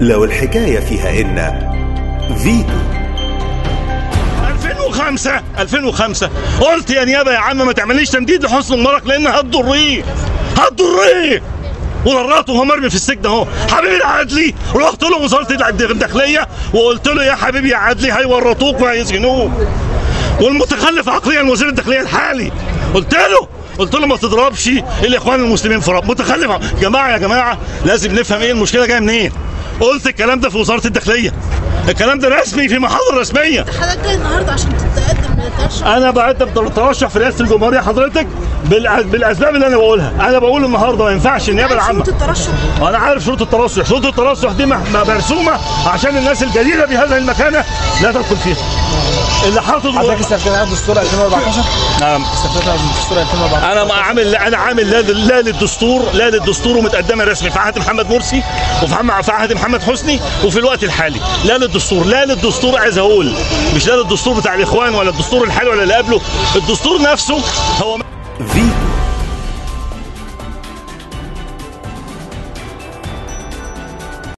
لو الحكاية فيها إن فيتو 2005 2005 قلت يا نيابة يا عم ما تعمليش تمديد لحسن المبارك لأن هتضريه هتضريه وضرته وهو مرمي في السجن أهو. حبيبي العدلي رحت له وزاره الداخليه وقلت له يا حبيبي يا عدلي هيورطوك وهيسجنوك. والمتخلف عقليا وزير الداخلية الحالي. قلت له قلت له ما تضربش. الإخوان المسلمين في رب متخلف يا جماعة يا جماعة لازم نفهم إيه المشكلة جاية منين. قلت الكلام ده في وزارة الداخلية. الكلام ده رسمي في محاضر رسمية. حضرتك النهارده عشان أنا بقدم ترشح في رئاسة الجمهورية حضرتك بالاسباب اللي أنا بقولها. أنا بقول النهارده ما ينفعش النيابة العامة. شروط الترشح؟ أنا عارف شروط الترشح. شروط الترشح دي مرسومة عشان الناس الجديدة بهذه المكانة لا تدخل فيها. اللي حاطط حضرتك استفتاء الدستور 2014 نعم. استفتاء الدستور 2014 أنا ما عامل أنا عامل لا, لا للدستور لا للدستور ومتقدمة رسمي. في عهد محمد مرسي وفي عهد محمد حسني وفي الوقت الحالي. لا للدستور لا للدستور عايز أقول مش لا للدستور بتاع الإخوان ولا الدستور الحالي ولا اللي قبله؟ الدستور نفسه هو فيتو